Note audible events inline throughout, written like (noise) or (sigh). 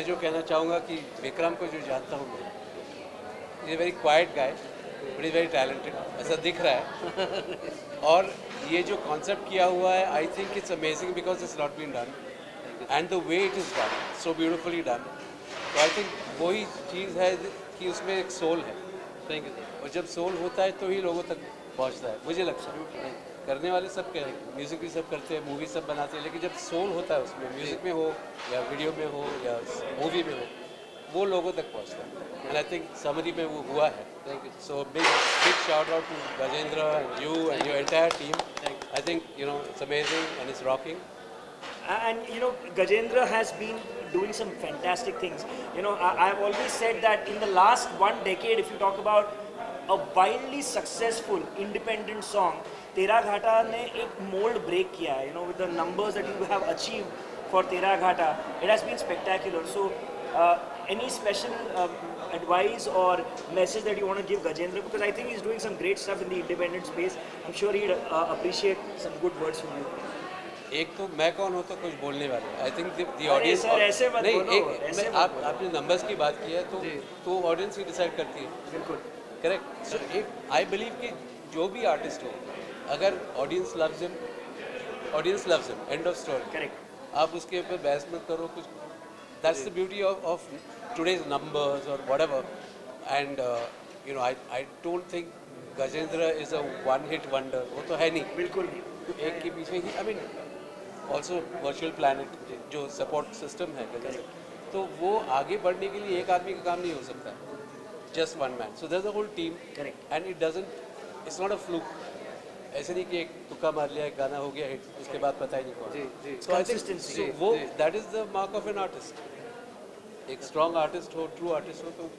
मैं जो कहना चाहूँगा कि विक्रम को जो जानता हूँ मैं ये very quite guy is very talented ऐसा दिख रहा है। (laughs) और ये जो कॉन्सेप्ट किया हुआ है I think it's amazing because it's not been done and the way it is done so beautifully done तो आई थिंक वही चीज़ है कि उसमें एक सोल है। थैंक यू और जब सोल होता है तो ही लोगों तक पहुँचता है। मुझे लगता है। करने वाले सब कह म्यूज़िक भी सब करते हैं मूवी सब बनाते हैं लेकिन जब सोल होता है उसमें म्यूज़िक में हो या वीडियो में हो या मूवी में हो वो लोगों तक पहुँचता है एंड आई थिंक समरी में वो हुआ है thank you so big big shout out to Gajendra and you and your entire team I think you know it's amazing and it's rocking And you know, Gajendra has been doing some fantastic things. You know, I, I've always said that in the last one decade, if you talk about a wildly successful independent song, तेरा घाटा ने एक mould break किया है you know with the numbers that you have achieve for Tera Ghata it has been spectacular so any special advice और message that you want to give Gajendra because I think he is doing some great stuff in the independent space I am sure he appreciate some good words from you एक तो मैं कौन होता तो कुछ बोलने वाले I think the audience sir ऐसे मत बोलो एक, मैं, आप आपने नंबर्स की बात की है तो तो ऑडियंस ही डिसाइड करती है। बिल्कुल। करेक्ट सो एक आई बिलीव कि जो भी आर्टिस्ट हो अगर audience loves him audience loves him end of story correct आप उसके ऊपर बहस मत करो कुछ that's the beauty of of today's numbers और whatever and you know I I don't think Gajendra is a one hit wonder वो तो है नहीं. बिल्कुल नहीं. एक के पीछे ही I mean also virtual planet जो सपोर्ट सिस्टम है गजेंद्र तो वो आगे बढ़ने के लिए एक आदमी का काम नहीं हो सकता. Just one man so through the whole team Correct. And it doesn't it's not a fluke ऐसे नहीं कि एक तुक्का मार लिया एक गाना हो गया हिट उसके बाद पता ही नहीं कौन। जी जी। So Consistency. so वो that is the mark of an artist एक स्ट्रॉन्ग आर्टिस्ट हो ट्रू आर्टिस्ट हो तो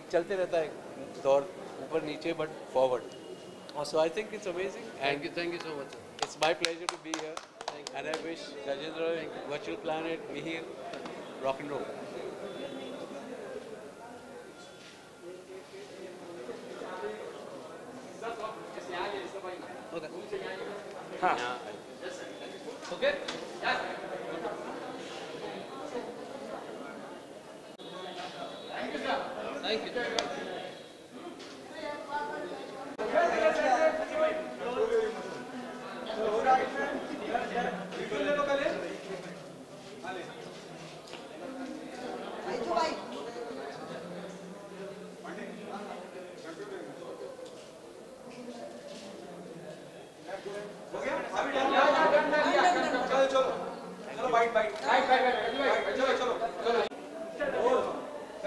एक चलते रहता है दौर ऊपर नीचे but forward so I think it's amazing thank you thank you so much it's my pleasure to be here and I wish Gajendra virtual planet Mihir rock and roll okay हाँ okay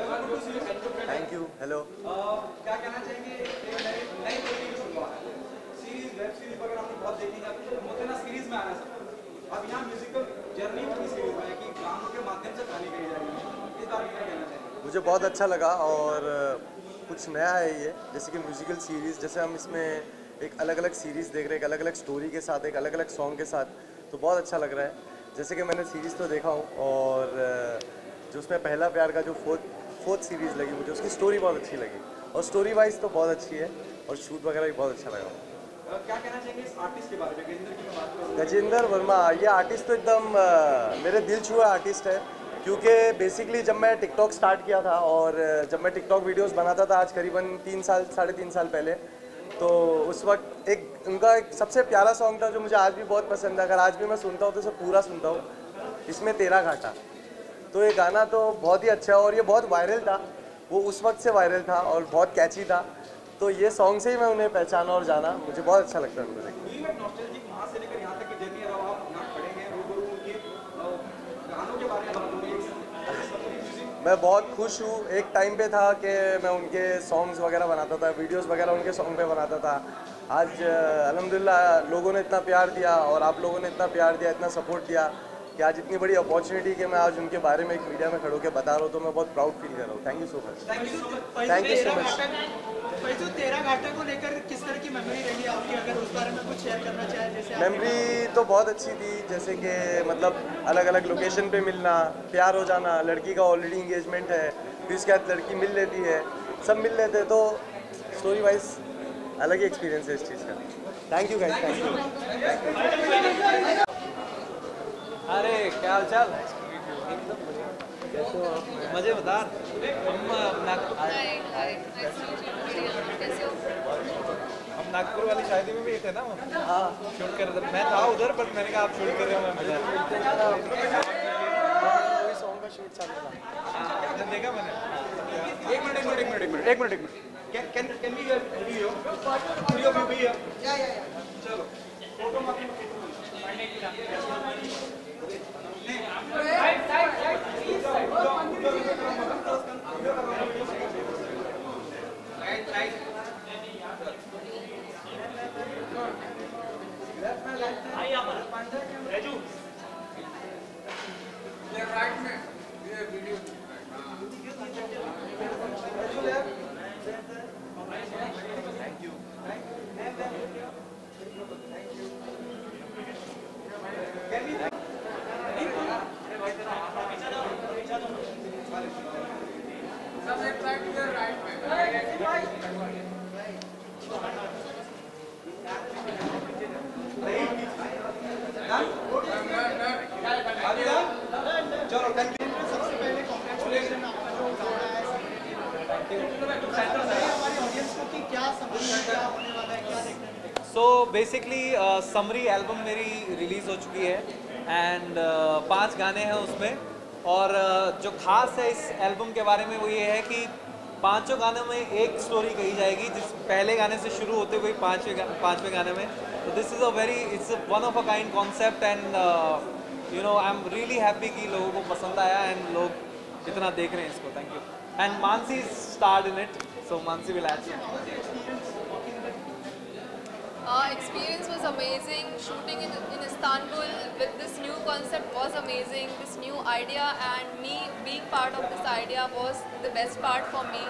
thank you hello क्या कहना चाहेंगे एक नए नई तरीके की शुरुआत है सीरीज़ वेब सीरीज़ वगैरह हमने बहुत देखी है होते ना सीरीज़ में आना सब अब यहाँ म्यूजिकल जर्नी पूरी सीरीज़ में है कि गानों के माध्यम से कहानी कही जाएगी इस बारे में क्या कहना चाहेंगे मुझे बहुत अच्छा लगा और कुछ नया है ये जैसे कि म्यूजिकल सीरीज़ जैसे हम इसमें एक अलग अलग सीरीज़ देख रहे हैं एक अलग अलग स्टोरी के साथ एक अलग अलग सॉन्ग के साथ तो बहुत अच्छा लग रहा है। जैसे कि मैंने सीरीज़ तो देखा हूँ और जो उसमें पहला प्यार का जो फोर्थ फोर्थ सीरीज़ लगी मुझे उसकी स्टोरी बहुत अच्छी लगी। और स्टोरी वाइज तो बहुत अच्छी है और शूट वगैरह भी बहुत अच्छा लगा गजेंद्र वर्मा ये आर्टिस्ट तो एकदम मेरे दिल छुआ आर्टिस्ट है। क्योंकि बेसिकली जब मैं टिकटॉक स्टार्ट किया था और जब मैं टिकटॉक वीडियोस बनाता था आज करीबन तीन साल, साढ़े तीन साल पहले तो उस वक्त एक, उनका एक सबसे प्यारा सॉन्ग था जो मुझे आज भी बहुत पसंद है। अगर आज भी मैं सुनता हूँ तो उसे पूरा सुनता हूँ। इसमें तेरा घाटा। तो ये गाना तो बहुत ही अच्छा और ये बहुत वायरल था। वो उस वक्त से वायरल था और बहुत कैची था। तो ये सॉन्ग से ही मैं उन्हें पहचाना और जाना। मुझे बहुत अच्छा लगता है उनको देख के। फील में नॉस्टैल्जिक वहाँ से लेकर यहाँ तक की जर्नी रहा आप यहाँ खड़े हैं रूबरू उनके अ, गानों के बारे में बात हो रही है म्यूज़िक मैं बहुत खुश हूँ। एक टाइम पे था कि मैं उनके सॉन्ग्स वगैरह बनाता था वीडियोस वगैरह उनके सॉन्ग पे बनाता था। आज अलहमदिल्ला लोगों ने इतना प्यार दिया और आप लोगों ने इतना प्यार दिया, इतना सपोर्ट दिया। कि आज इतनी बड़ी अपॉर्चुनिटी कि मैं आज उनके बारे में एक मीडिया में खड़ो के बता रहा हूँ तो मैं बहुत प्राउड फील कर रहा हूँ। Thank you so much thank you so much thank you so much पैसों को लेकर किस तरह की मेमोरी रही आपकी? अगर उस बारे में कुछ शेयर करना चाहे जैसे मेमोरी तो बहुत अच्छी थी जैसे कि मतलब अलग अलग लोकेशन पे मिलना प्यार हो जाना लड़की का ऑलरेडी इंगेजमेंट है फिर उसके बाद लड़की मिल लेती है सब मिल लेते तो स्टोरी वाइज अलग ही एक्सपीरियंस है इस चीज़ का। Thank you guys thank you अरे क्या हाल चाल? एकदम बढ़िया मज़ेदार हम हो? हम नागपुर वाली शादी में भी थे ना हाँ। शूट कर रहे मैं था उधर पर मैंने कहा आप शूट कर रहे हो मैं सॉन्ग का शूट चालू था। देखा मैंने? एक मिनट एक मिनट एक मिनट एक मिनट। एक मिनट एक minute. Can can can we hear video video भी भी या या या चलो फ़ोटो चलो सबसे पहले कॉन्ग्रेचुलेशन आपका जो गाना है हमारी ऑडियंस को कि क्या समझना क्या होने वाला है क्या देखने को सो बेसिकली समरी एल्बम मेरी रिलीज़ हो चुकी है एंड पाँच गाने हैं उसमें और uh, जो खास है इस एल्बम के बारे में वो ये है कि पाँचों गानों में एक स्टोरी कही जाएगी जिस पहले गाने से शुरू होते हुए पाँचवें गा, पाँचवें गाने में। तो this is a very it's one of a kind concept and you know I am really happy कि लोगों को पसंद आया एंड लोग इतना देख रहे हैं इसको। Thank you and Mansi start in it so Mansi will add Uh, experience was amazing. Shooting in, in Istanbul with this new concept was amazing. This new idea and me being part of this idea was the best part for me.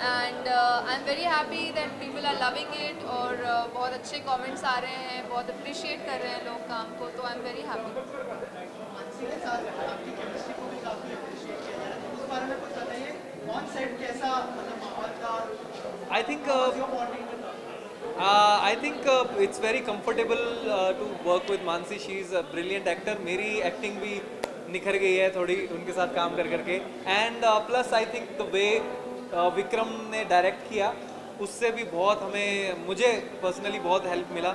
And uh, I'm very happy that people are loving it और uh, बहुत अच्छे comments आ रहे हैं बहुत appreciate कर रहे हैं लोग काम को तो I'm very happy. मानसी के साथ Uh, I think uh, it's very comfortable uh, to work with Mansi. She is a brilliant actor. मेरी एक्टिंग भी निखर गई है थोड़ी उनके साथ काम कर करके and plus I think the way Vikram ने डायरेक्ट किया उससे भी बहुत हमें मुझे पर्सनली बहुत हेल्प मिला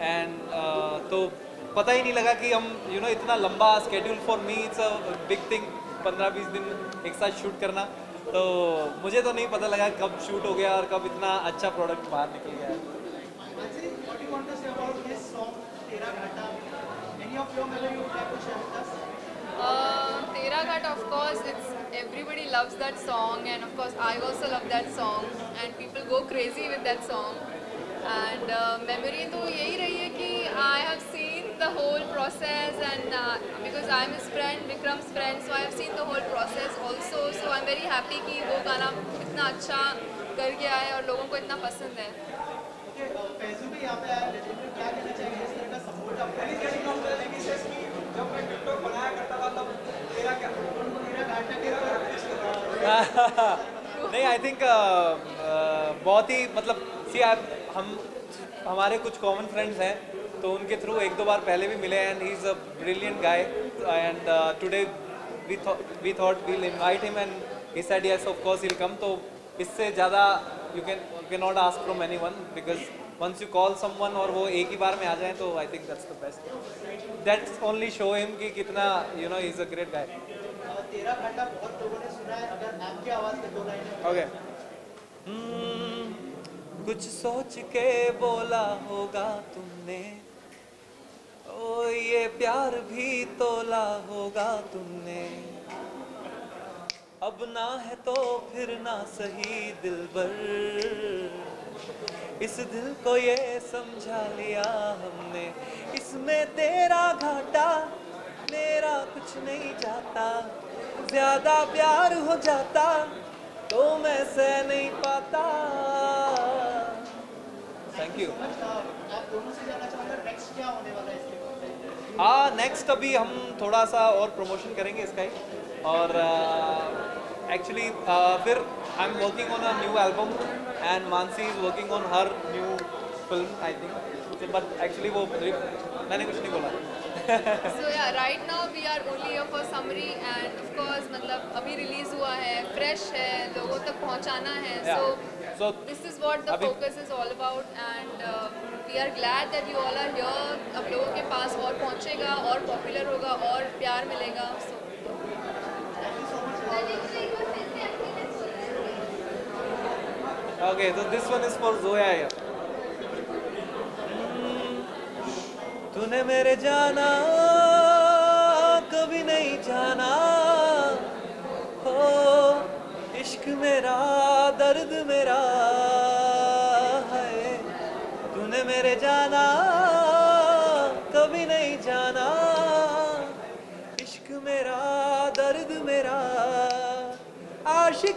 एंड तो पता ही नहीं लगा कि हम यू you नो know, इतना लंबा schedule for me it's a big thing पंद्रह बीस दिन एक साथ शूट करना तो मुझे तो नहीं पता लगा कब शूट हो गया और कब इतना अच्छा प्रोडक्ट बाहर निकल गया है Mansi, what do you want to say about this song, Tera Ghata? Any of your memory you would like to share with us? Uh, Tera Ghat, of course, it's everybody loves that song, and of course, I also love that song, and people go crazy with that song. And uh, memory तो यही रही है कि I have seen the whole process, and uh, because I'm his friend, Vikram's friend, so I have seen the whole process also. So I'm very happy कि वो गाना इतना अच्छा कर गया है और लोगों को इतना पसंद है. Okay, uh, भी यहाँ पे आया क्या कहना चाहिए (laughs) नहीं आई थिंक बहुत ही मतलब सी हम, हमारे कुछ कॉमन फ्रेंड्स हैं तो उनके थ्रू एक दो बार पहले भी मिले and he is a brilliant guy and today we we thought we'll invite him and he said yes of course will come तो इससे ज़्यादा you can you can not ask from anyone because once you call someone और वो एक ही बार में आ जाए तो I think that's the best that's only show him कि कितना you know is a great guy Tera Ghata बहुत लोगों ने सुना है अगर आपकी आवाज़ में दो लाइनें ओके कुछ सोच के बोला होगा तुमने। ओ ये प्यार भी तोला होगा तुमने। अब ना है तो फिर ना सही दिल इस दिल को ये समझा लिया हमने। इसमें तेरा घाटा मेरा कुछ नहीं जाता। ज़्यादा प्यार हो जाता तो मैं सह नहीं पाता। थैंक यू है इसके बाद हाँ नेक्स्ट अभी हम थोड़ा सा और प्रमोशन करेंगे इसका ही और एक्चुअली फिर I am working on a new album and Mansi is working on her new film I think but actually वो मैंने कुछ नहीं बोला so yeah, right now we are only here for summary and of course मतलब अभी release हुआ है, fresh है, लोगों तक पहुंचाना है. Yeah. So So this is what the focus is all about and uh, we are glad that you all are here. अब लोगों के पास और पहुंचेगा और popular होगा और प्यार मिलेगा. So Okay, so this one is for Zoya here. तूने मेरे जाना कभी नहीं जाना। हो इश्क मेरा दर्द मेरा है। तूने मेरे जाना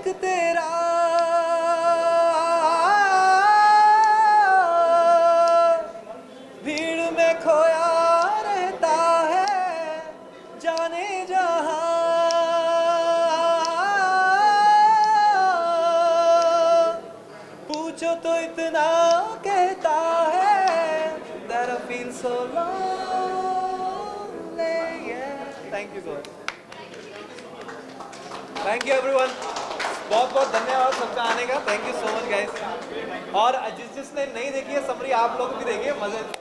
तेरा आप लोग भी देखिए मज़े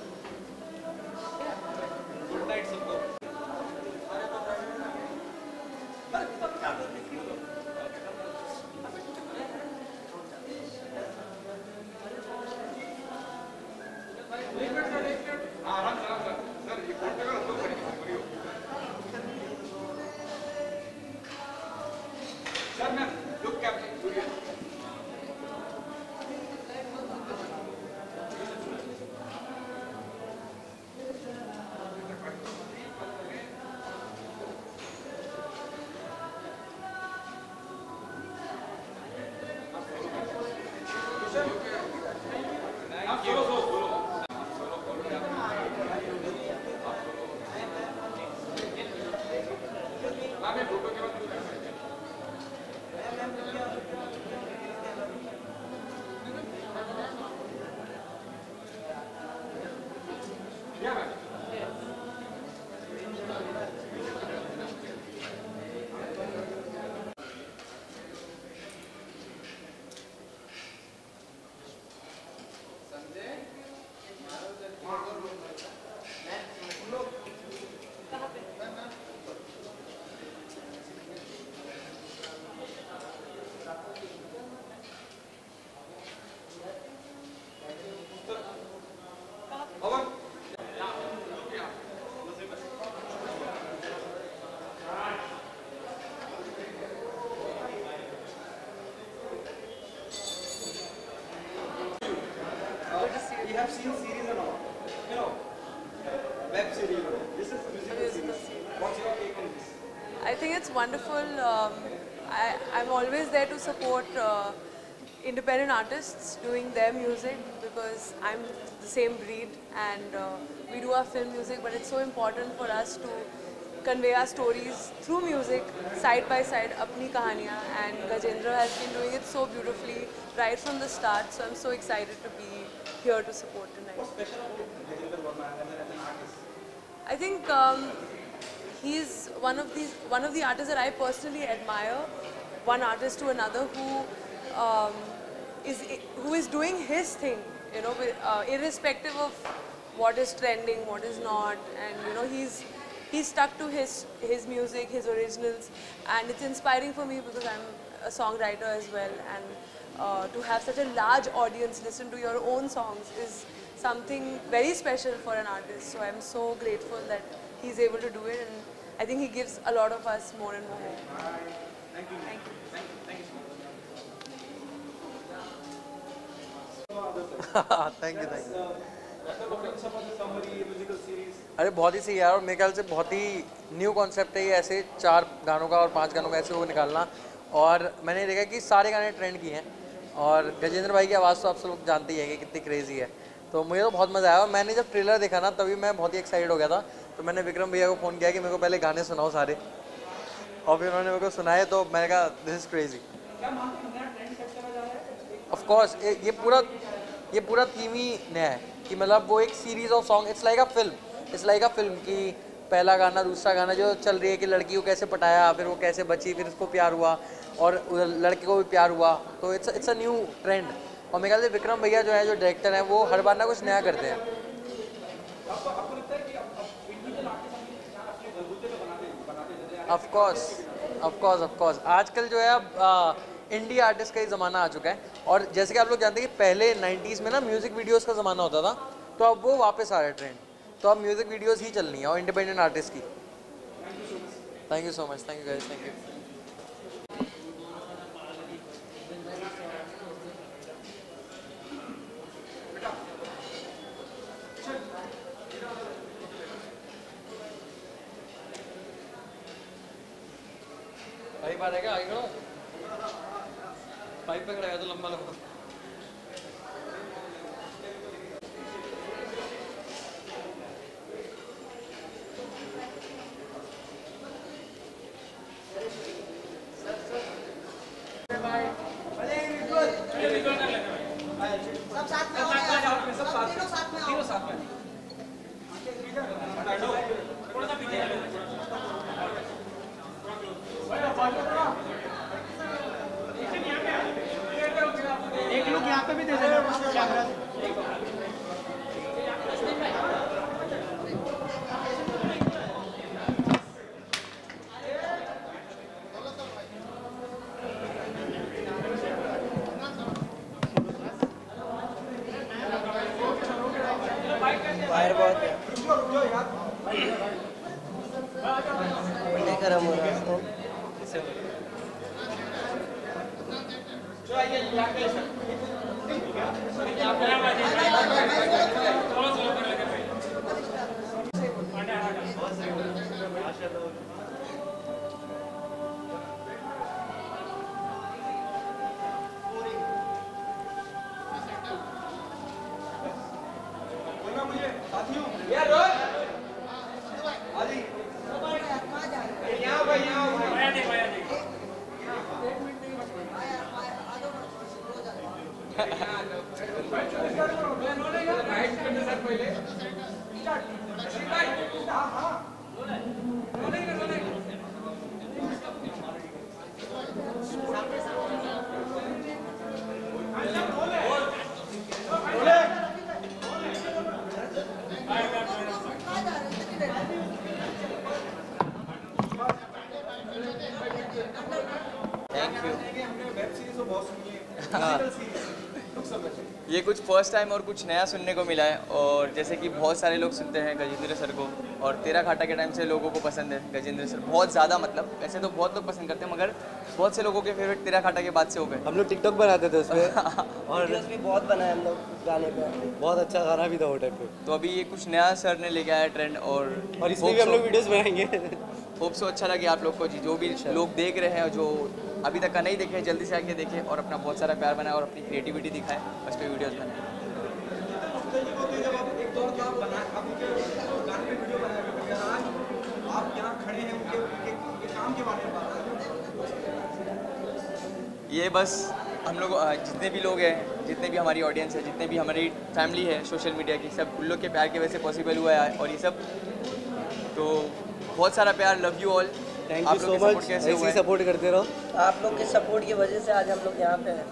have seen series and all. You know, web series. This is musical series. What's your take on this? I think it's wonderful. Um, I, I'm always there to support uh, independent artists doing their music because I'm the same breed and uh, we do our film music, but it's so important for us to convey our stories through music, side by side, apni kahaniyan. And Gajendra has been doing it so beautifully right from the start. So I'm so excited to be here to support tonight. I think um, he's one of these one of the artists that I personally admire. One artist to another who um, is who is doing his thing, you know, uh, irrespective of what is trending, what is not, and you know he's he's stuck to his his music, his originals, and it's inspiring for me because I'm a songwriter as well, and uh, to have such a large audience listen to your own songs is something very special for an artist. So I'm so grateful that he's able to do it, and I think he gives a lot of us more and more hope. Thank you. Thank you. Thank you. Thank you so much. thank you, thank you. अरे बहुत ही सही यार और मेरे ख्याल से बहुत ही new concept है ये ऐसे चार गानों का और पांच गानों का ऐसे वो निकालना और मैंने देखा कि सारे गाने ट्रेंड किए हैं और गजेंद्र भाई की आवाज़ तो आप सब लोग जानते ही है कि कितनी क्रेजी है। तो मुझे तो बहुत मज़ा आया और मैंने जब ट्रेलर देखा ना, तभी मैं बहुत ही एक्साइटेड हो गया था। तो मैंने विक्रम भैया को फ़ोन किया कि मेरे को पहले गाने सुनाओ सारे। और फिर उन्होंने मेरे को सुनाए तो मैंने कहा दिस इज़ क्रेजी ऑफकोर्स ये पूरा ये पूरा थीम ही नया है कि मतलब वो एक series of song it's like a film it's like a film कि पहला गाना, दूसरा गाना जो चल रही है कि लड़की को कैसे पटाया, फिर वो कैसे बची, फिर उसको प्यार हुआ और लड़के को भी प्यार हुआ। तो it's it's a new trend और मेरे ख्याल से विक्रम भैया जो है, जो डायरेक्टर हैं, वो हर बार ना कुछ नया करते हैं। Of course of course of course आजकल जो है अब इंडिया आर्टिस्ट का ही ज़माना आ चुका है। और जैसे कि आप लोग जानते हैं कि पहले 90s में ना म्यूज़िक वीडियोस का ज़माना होता था तो अब वो वापस आ रहा है ट्रेंड तो अब म्यूज़िक वीडियोस ही चलनी है और इंडिपेंडेंट आर्टिस्ट की। Thank you so much thank you guys thank you भाई बार आगे खड़ो पाइप पे खड़ा है तो लंबा लंबा। साथियों ये रोज ये कुछ फ़र्स्ट टाइम और कुछ नया सुनने को मिला है और जैसे कि बहुत सारे लोग सुनते हैं गजेंद्र सर को और तेरा घाटा के टाइम से लोगों को पसंद है गजेंद्र सर। बहुत ज़्यादा मतलब वैसे तो बहुत लोग पसंद करते हैं मगर बहुत से लोगों के फेवरेट तेरा घाटा के बाद से हो गए। हम लोग टिकटॉक बनाते थे उसमें। (laughs) और वीडियोस भी बहुत बनाए हम लोग गाने पे। बहुत अच्छा गाना भी था वो टाइम पे। तो अभी ये कुछ नया सर ने लेके आया ट्रेंड और और इसमें भी हम लोग वीडियोस बनाएँगे। (laughs) होप सो अच्छा लगे आप लोग को जी जो भी लोग देख रहे हैं जो अभी तक का नहीं देखे, जल्दी से आके देखें और अपना बहुत सारा प्यार बनाए और अपनी क्रिएटिविटी दिखाएँ। उस पर वीडियोज़ बनाएँ। ये बस हम लोग जितने भी लोग हैं, जितने भी हमारी ऑडियंस है, जितने भी हमारी फैमिली है सोशल मीडिया की, सब उन लोग के प्यार की वजह से पॉसिबल हुआ है और ये सब। तो बहुत सारा प्यार love you all thank you so much ऐसे ही सपोर्ट करते रहो. आप लोग के सपोर्ट की वजह से आज हम लोग यहाँ पे हैं।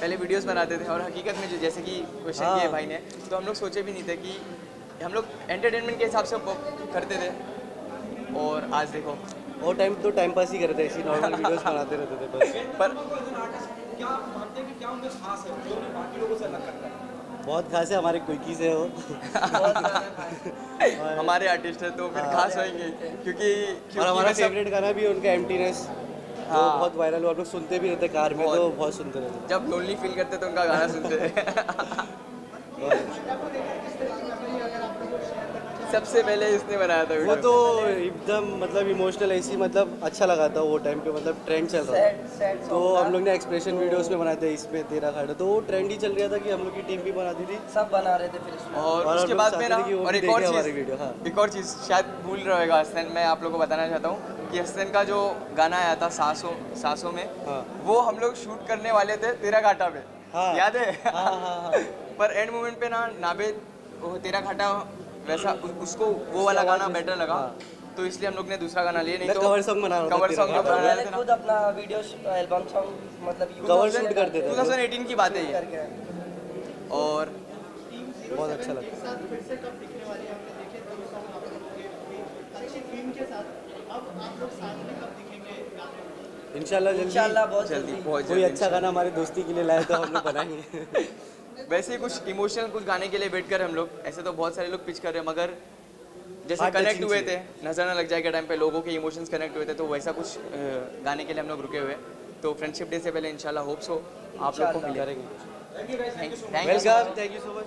पहले वीडियोस बनाते थे और हकीकत में जैसे कि क्वेश्चन हाँ। किए भाई ने तो हम लोग सोचे भी नहीं थे कि हम लोग एंटरटेनमेंट के हिसाब से करते थे। और आज देखो। वो टाइम तो टाइम पास ही करते थे ऐसी नॉर्मल वीडियोस बनाते रहते थे बस। पर क्या मानते हैं कि क्या उनमें खास है? जो उन्हें बाकी लोगों से अलग करता है। बहुत खास है हमारे क्विकी से हो हमारे आर्टिस्ट है तो फिर हाँ। खास होंगे क्योंकि और हमारा फेवरेट गाना भी है उनका एम्प्टीनेस हाँ। तो बहुत वायरल हुआ। लोग सुनते भी रहते कार में तो बहुत। सुनते रहते जब लोनली फील करते तो उनका गाना सुनते (laughs) हैं बहुत सबसे पहले इसने बनाया था वो तो एकदम मतलब इमोशनल ऐसी मतलब अच्छा लगा था वो टाइम पे मतलब ट्रेंड चल रहा था। तो हम लोग ने एक्सप्रेशन वीडियोस में बनाए थे इसमें तेरा खाड़ा तो वो ट्रेंड ही चल रहा था कि हम लोग की टीम भी बनाती थी। सब बना रहे थे फिर इसमें और उसके बाद में ना चाहते थे कि वो और एक और हमारी चीज़ वीडियो, हाँ। एक और चीज़ शायद भूल रहा होगा हसन मैं आप लोगों को बताना चाहता हूँ कि हसन का जो गाना आया था सासों सासों में हाँ। वो हम लोग शूट करने वाले थे तेरा घाटा पे। हाँ। याद है? हाँ हाँ हाँ (laughs) पर एंड मोमेंट पे ना नाबे वो तेरा घाटा वैसा उ, उसको वो वाला गाना बेटर लगा। तो इसलिए हम लोग ने दूसरा गाना लिया नहीं तो cover song बना रहा था कवर सॉन्ग रहे मैंने खुद अपना वीडियो एल्बम सॉन्ग मतलब shoot लगा करते थे। 2018 की बात है ये। और बहुत अच्छा लगा। साथ फिर से कब दिखने वाली है हमने देखे दो सॉन्ग आप लोगों के भी अच्छी के साथ अब आप लोग साथ में कब दिखेंगे इंशाल्लाह जल्दी। इंशाल्लाह बहुत जल्दी जल्दी कोई अच्छा गाना हमारे दोस्ती के लिए लाए तो हम लोग बनाएँगे। (laughs) वैसे ही कुछ इमोशनल कुछ गाने के लिए वेट कर रहे हम लोग ऐसे तो बहुत सारे लोग पिच कर रहे हैं मगर जैसे कनेक्ट हुए थे। नज़र न लग जाए के टाइम पे लोगों के इमोशंस कनेक्ट हुए थे तो वैसा कुछ गाने के लिए हम लोग रुके हुए तो फ्रेंडशिप डे से पहले इंशाल्लाह होप्स हो आप लोग को मिल you welcome thank you so much